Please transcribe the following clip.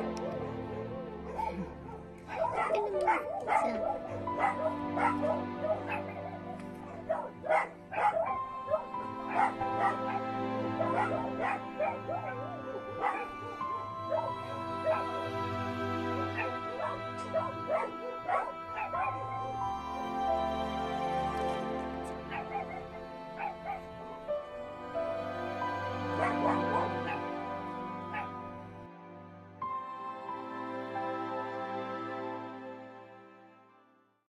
Ano.